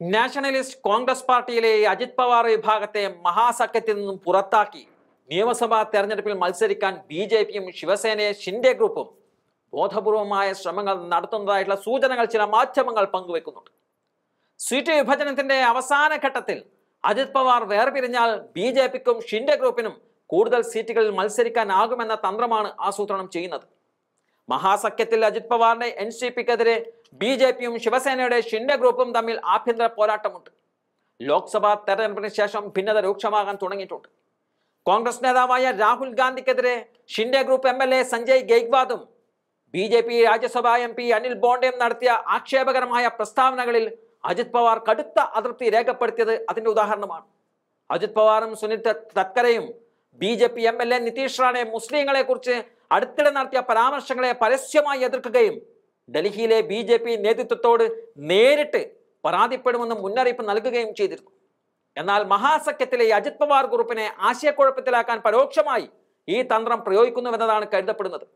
Nationalist Congress പാർട്ടിയിലെ അജിത് പവാർ വിഭാഗത്തെ മഹാസഖ്യത്തിൽ നിന്നും പുറത്താക്കി. നിയമസഭാ തെരഞ്ഞെടുപ്പിൽ മത്സരിക്കാൻ ബി ജെ പിയും ശിവസേനയെ ഷിൻഡെ ഗ്രൂപ്പും ബോധപൂർവമായ ശ്രമങ്ങൾ നടത്തുന്നതായിട്ടുള്ള സൂചനകൾ ചില മാധ്യമങ്ങൾ പങ്കുവെക്കുന്നുണ്ട്. സീറ്റ് വിഭജനത്തിന്റെ അവസാന ഘട്ടത്തിൽ അജിത് പവാർ വേർപിരിഞ്ഞാൽ ബി ജെ പിക്കും ഷിൻഡെ ഗ്രൂപ്പിനും കൂടുതൽ സീറ്റുകളിൽ മത്സരിക്കാനാകുമെന്ന തന്ത്രമാണ് ആസൂത്രണം ചെയ്യുന്നത്. മഹാസഖ്യത്തിൽ അജിത് പവാറിനെ എൻ സി പിക്കെതിരെ ബി ജെ പിയും ശിവസേനയുടെ ഷിൻഡെ ഗ്രൂപ്പും തമ്മിൽ ആഭ്യന്തര പോരാട്ടമുണ്ട്. ലോക്സഭാ തെരഞ്ഞെടുപ്പിന് ശേഷം ഭിന്നത രൂക്ഷമാകാൻ തുടങ്ങിയിട്ടുണ്ട്. കോൺഗ്രസ് നേതാവായ Rahul ഗാന്ധിക്കെതിരെ Shinde group M L A Sanjay ഗെയ്ക്വാദും B J P Rajya Sabha M P Anil ബോണ്ടയും നടത്തിയ ആക്ഷേപകരമായ പ്രസ്താവനകളിൽ അജിത് പവാർ കടുത്ത അതൃപ്തി രേഖപ്പെടുത്തിയത് അതിന്റെ ഉദാഹരണമാണ്. അജിത് പവാറും Sunil തക്കരയും B J P M L A Nitesh Rane മുസ്ലിങ്ങളെ കുറിച്ച് അടുത്തിടെ നടത്തിയ പരാമർശങ്ങളെ പരസ്യമായി എതിർക്കുകയും ഡൽഹിയിലെ ബി ജെ പി നേതൃത്വത്തോട് നേരിട്ട് പരാതിപ്പെടുമെന്ന് മുന്നറിയിപ്പ് നൽകുകയും ചെയ്തിരുന്നു. എന്നാൽ മഹാസഖ്യത്തിലെ അജിത് പവാർ ഗ്രൂപ്പിനെ ആശയക്കുഴപ്പത്തിലാക്കാൻ പരോക്ഷമായി ഈ തന്ത്രം പ്രയോഗിക്കുന്നുവെന്നതാണ് കരുതപ്പെടുന്നത്.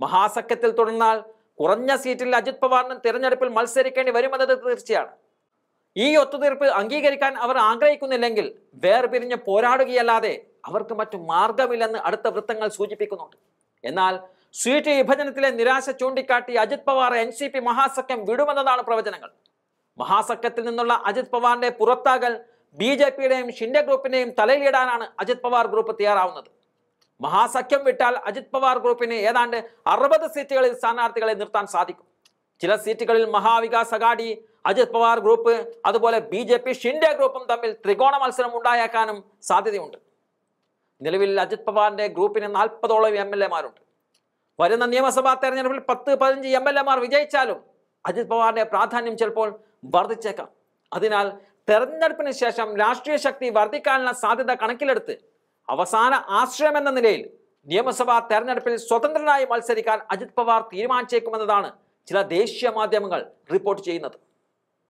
മഹാസഖ്യത്തിൽ തുടർന്നാൽ കുറഞ്ഞ സീറ്റിൽ അജിത് പവാറിന് തിരഞ്ഞെടുപ്പിൽ മത്സരിക്കേണ്ടി വരുമെന്നത് തീർച്ചയാണ്. ഈ ഒത്തുതീർപ്പ് അംഗീകരിക്കാൻ അവർ ആഗ്രഹിക്കുന്നില്ലെങ്കിൽ വേർപിരിഞ്ഞ് പോരാടുകയല്ലാതെ അവർക്ക് മറ്റു മാർഗമില്ലെന്ന് അടുത്ത വൃത്തങ്ങൾ സൂചിപ്പിക്കുന്നുണ്ട്. എന്നാൽ സീറ്റ് വിഭജനത്തിലെ നിരാശ ചൂണ്ടിക്കാട്ടി Ajit Pawar N C P മഹാസഖ്യം വിടുമെന്നതാണ് പ്രവചനങ്ങൾ. മഹാസഖ്യത്തിൽ നിന്നുള്ള അജിത് പവാറിന്റെ പുറത്താകൽ ബി ജെ പിയുടെയും ഷിൻഡെ ഗ്രൂപ്പിന്റെയും തലയിലിടാനാണ് അജിത് പവാർ ഗ്രൂപ്പ് തയ്യാറാവുന്നത്. മഹാസഖ്യം വിട്ടാൽ അജിത് പവാർ ഗ്രൂപ്പിന് ഏതാണ്ട് അറുപത് സീറ്റുകളിൽ സ്ഥാനാർത്ഥികളെ നിർത്താൻ സാധിക്കും. ചില സീറ്റുകളിൽ മഹാവികാസ് അഗാഡി അജിത് പവാർ ഗ്രൂപ്പ് അതുപോലെ ബി ജെ പി ഷിൻഡെ ഗ്രൂപ്പും തമ്മിൽ ത്രികോണ മത്സരം ഉണ്ടായേക്കാനും സാധ്യതയുണ്ട്. നിലവിൽ അജിത് പവാറിന്റെ ഗ്രൂപ്പിന് നാൽപ്പതോളം എം എൽ എമാരുണ്ട് വരുന്ന നിയമസഭാ തെരഞ്ഞെടുപ്പിൽ പത്ത് പതിനഞ്ച് എം എൽ എമാർ വിജയിച്ചാലും അജിത് പവാറിന്റെ പ്രാധാന്യം ചിലപ്പോൾ വർദ്ധിച്ചേക്കാം. അതിനാൽ തെരഞ്ഞെടുപ്പിന് ശേഷം രാഷ്ട്രീയ ശക്തി വർദ്ധിക്കാനുള്ള സാധ്യത കണക്കിലെടുത്ത് അവസാന ആശ്രയം എന്ന നിലയിൽ നിയമസഭാ തെരഞ്ഞെടുപ്പിൽ സ്വതന്ത്രനായി മത്സരിക്കാൻ അജിത് പവാർ തീരുമാനിച്ചേക്കുമെന്നതാണ് ചില ദേശീയ മാധ്യമങ്ങൾ റിപ്പോർട്ട് ചെയ്യുന്നത്.